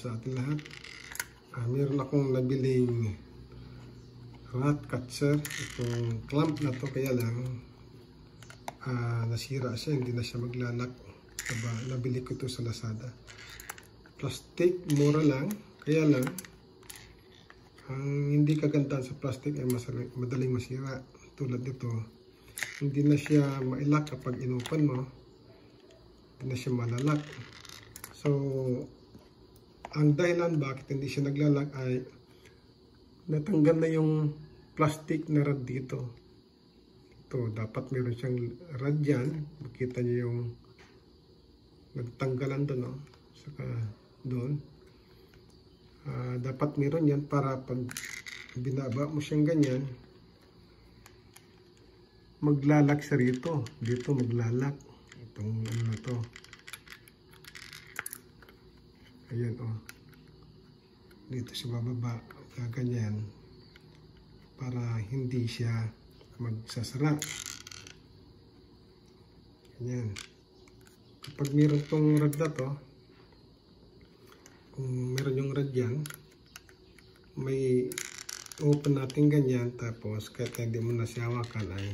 sa ating lahat. Ah, meron akong nabiling rat catcher. Itong clamp na to kaya lang ah, nasira siya, hindi na siya maglalak. Diba, nabili ko to sa Lazada. Plastic, mura lang. Kaya lang, ang hindi kagandahan sa plastic ay madaling masira. Tulad nito, hindi na siya mailak kapag inupan mo. Hindi na siya malalak. So, ang dahilan bakit hindi siya naglalak ay natanggal na yung plastic na rad dito. Ito, dapat meron siyang rad dyan. Makita niyo yung nagtanggalan doon, no? Saka doon. Ah, dapat meron yan para pag binaba mo siyang ganyan, maglalak siya rito. Dito maglalak. Itong ano na to. Ayan, oh. Dito siya bababa. Kaganyan. Para hindi siya magsasara. Ayan. Kapag meron tong rad na to, kung meron yung rad yan, may open natin ganyan tapos kahit hindi mo na siya ay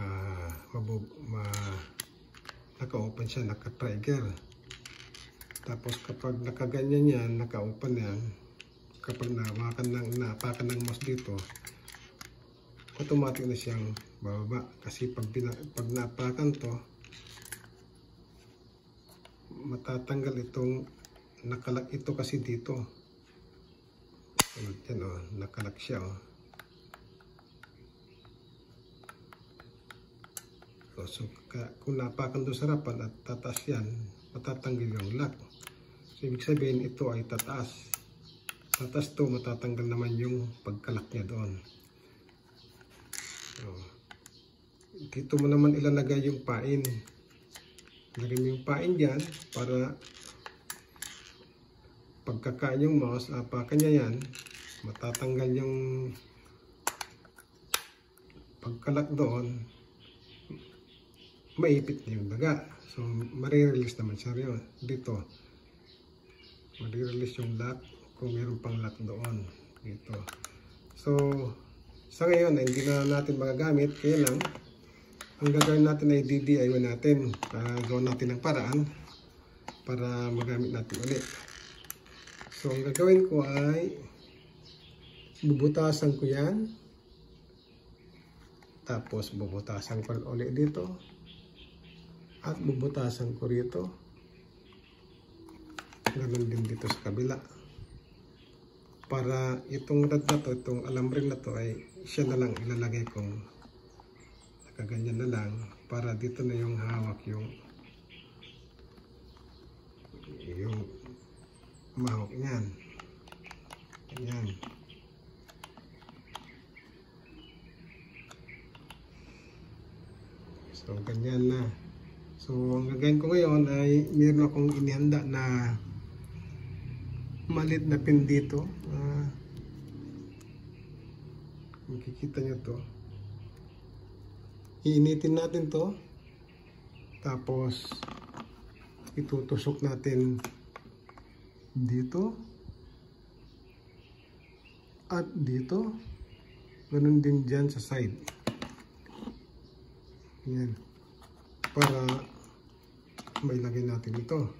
uh, mabub, ma, naka-open siya, naka-trigger. Tapos kapag nakaganyan yan, naka-open yan, kapag nawakan ng, naapakan ng mouse dito, automatic na siyang bababa. Kasi pag, bina, pag naapakan to, matatanggal itong nakalak ito kasi dito. Yan o, oh, nakalak siya o. Oh. So, kung napakan doon sa harapan at tataas yan, matatanggal yung lock. So, ibig sabihin ito ay tataas. Tataas to, matatanggal naman yung pagkalak niya doon. So, dito mo naman ilalagay yung pain. Lagay mo yung pain dyan para pagkakain yung mouse, apakan niya yan, matatanggal yung pagkalak doon, maipit na yung daga. So, marirelease naman siya rin dito. Marirelease yung lock kung mayroon pang lock doon. Dito. So, sa ngayon, hindi na natin magagamit. Kaya lang, ang gagawin natin ay DDIY natin. Uh, gawin natin ng paraan para magamit natin ulit. So, ang gagawin ko ay bubutasan ko yan. Tapos, bubutasan ko ulit dito. At bubutasan ko rito. Ganun din dito sa kabila. Para itong rad na to, itong alambre na to ay siya na lang ilalagay kong nakaganyan na lang para dito na yung hawak yung yung mahawak niyan. Ayan. So, ganyan na. So, ang gagawin ko ngayon ay meron akong inihanda na malit na pin dito. Uh, makikita nyo to. Iinitin natin to. Tapos, itutusok natin dito at dito ganun din dyan sa side yan para mailagay natin ito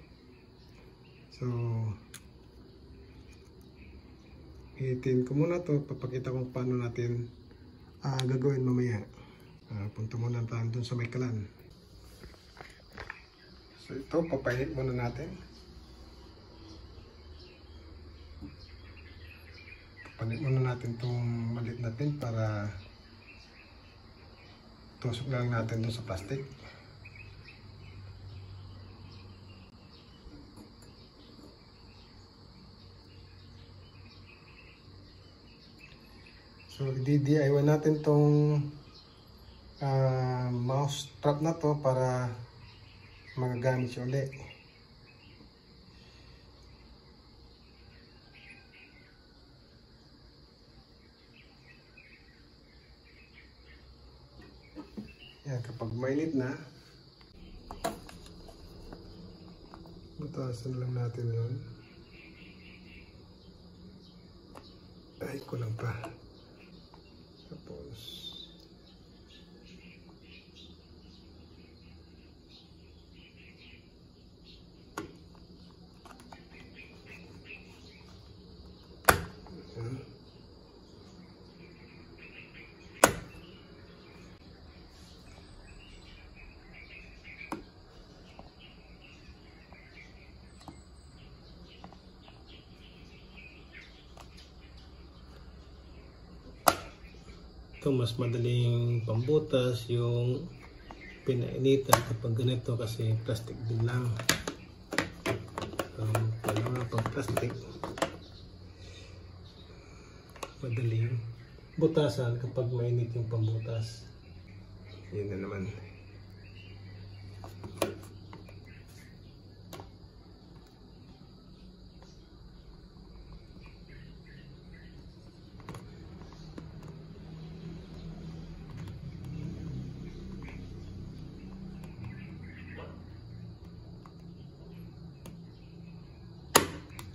so hitin ko muna to papakita kung paano natin uh, gagawin mamaya. Uh, punta muna tayo dun sa may kalan. So ito papahit muna natin. Palit muna natin itong malit natin para tusok lang natin doon sa plastic. So, i-DIY natin itong uh, mouse trap na to para magagamit siya ulit. Yan, kapag mainit na, Butasan lang natin yun. Ay, kulang pa. Tapos, Ito mas madaling pambutas yung pinainitan kapag ganito kasi plastic din lang. Um, pala nga pag plastic, madaling butasan kapag mainit yung pambutas. Yun na naman.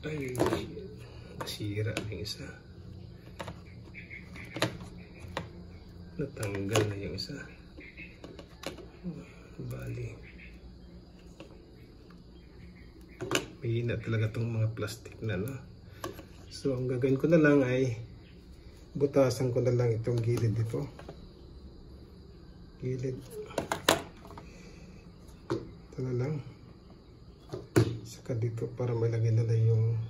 Ay, nasira na yung isa. Natanggal na yung isa. Bali. Mahina talaga tong mga plastic na, no? So, ang gagawin ko na lang ay butasan ko na lang itong gilid dito. Gilid. Ito na lang saka dito para malagay na lang yung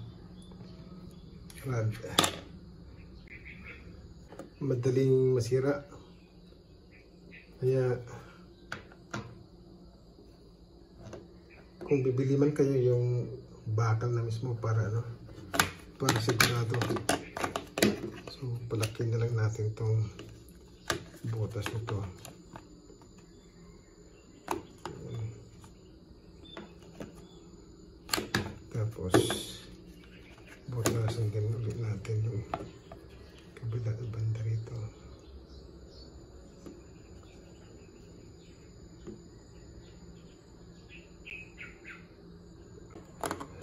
rod madaling masira. Kaya kung bibili man kayo yung bakal na mismo para ano para sigurado. So palaki na lang natin tong butas nito Tapos, butasan din ulit natin yung kabila banda rito.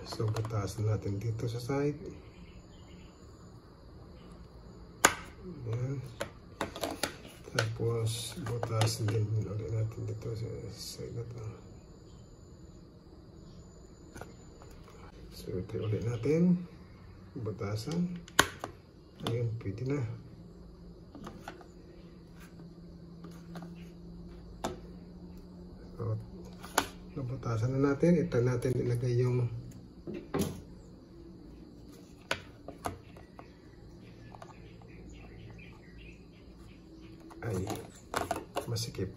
So, butasan natin dito sa side. Ayan. Tapos, butasan din ulit natin dito sa side na to. Ito ulit natin. Butasan. Ayun, pwede na. So, nabutasan na natin. Ito natin ilagay yung ay masikip.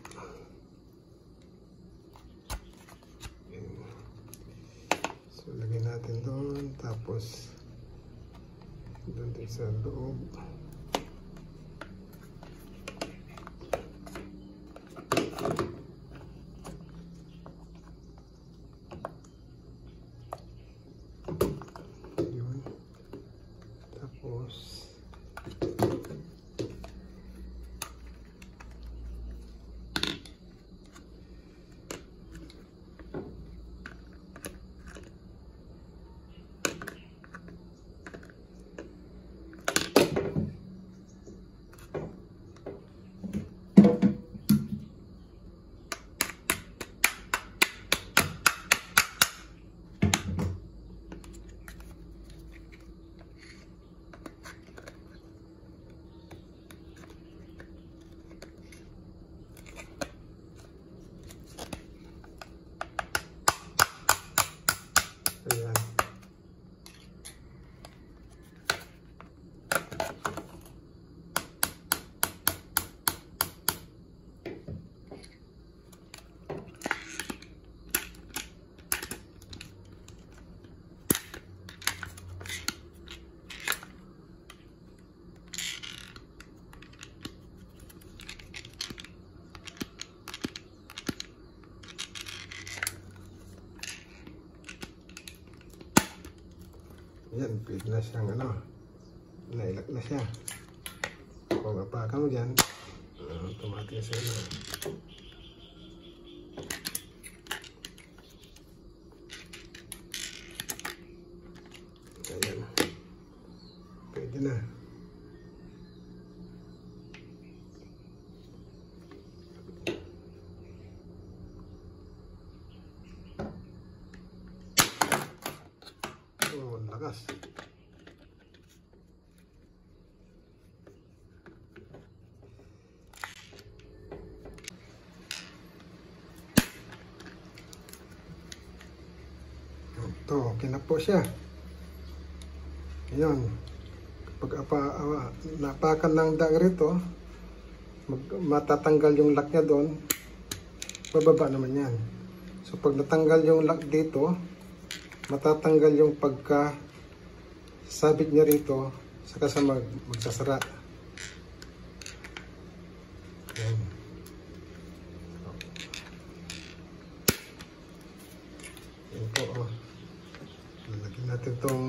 So, lagay natin doon. Tapos, doon din sa loob. Yun. Tapos, ayan. Yan, pwede na siyang ano, nailak na siya. Kung apakan mo dyan, automatic siya na. Ayan. Pwede na. Lakas. Ito, okay na po siya. Ayan. Pag apa, napakan ng dang rito, mag, matatanggal yung lock niya doon, bababa naman yan. So pag natanggal yung lock dito, matatanggal yung pagka sabit niya rito, saka sa mag, magsasara. Ayan. Ayan po, oh. Lalagyan natin itong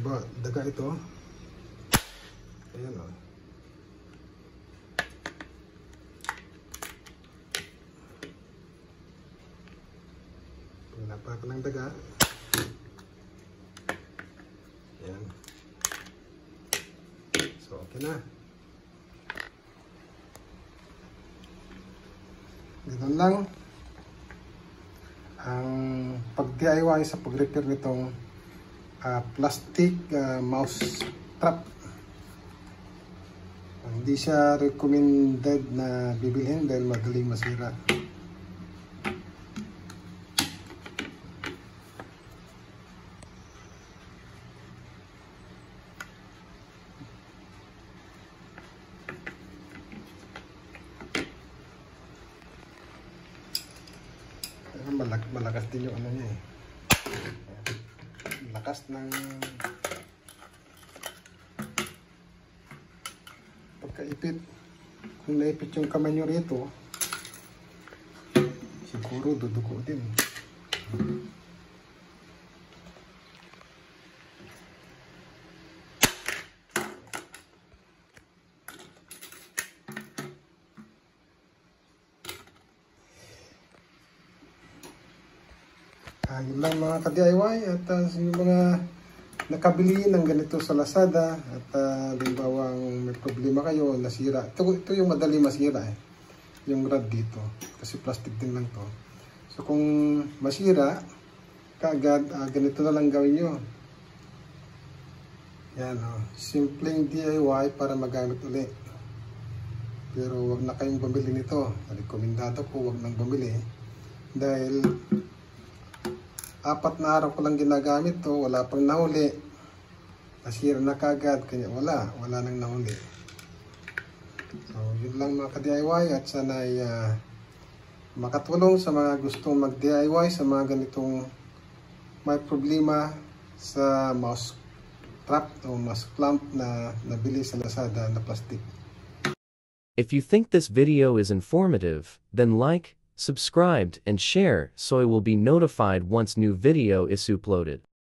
ba, daga ito. Ayan o. Pinapa ko ng daga. Ayan. So, okay na. Ganun lang ang pag-DIY sa pag-repair nitong ah, plastic ah, mouse trap. Hindi siya recommended na bibilhin dahil madaling masira. Pero malag malakas din yung ano niya eh. Lakas ng pagkaipit. Kung naipit yung kamay nyo rito, siguro dudugo din. Ah, yun lang mga ka-DIY at ah, yung mga nakabili ng ganito sa Lazada at uh, limbawang may problema kayo, nasira. Ito, ito yung madali masira eh. Yung rod dito. Kasi plastic din lang to. So kung masira, kaagad ah, ganito na lang gawin nyo. Yan oh. Simpleng DIY para magamit ulit. Pero wag na kayong bumili nito. Rekomendado ko wag nang bumili. Dahil apat na araw ko lang ginagamit to, wala pang nahuli. Nasira na kagad, kanya wala, wala nang nahuli. So, yun lang mga ka-DIY at sana ay ah, makatulong sa mga gustong mag-DIY sa mga ganitong may problema sa mouse trap o mouse clamp na nabili sa Lazada na plastic. If you think this video is informative, then like, subscribe, and share so I will be notified once new video is uploaded.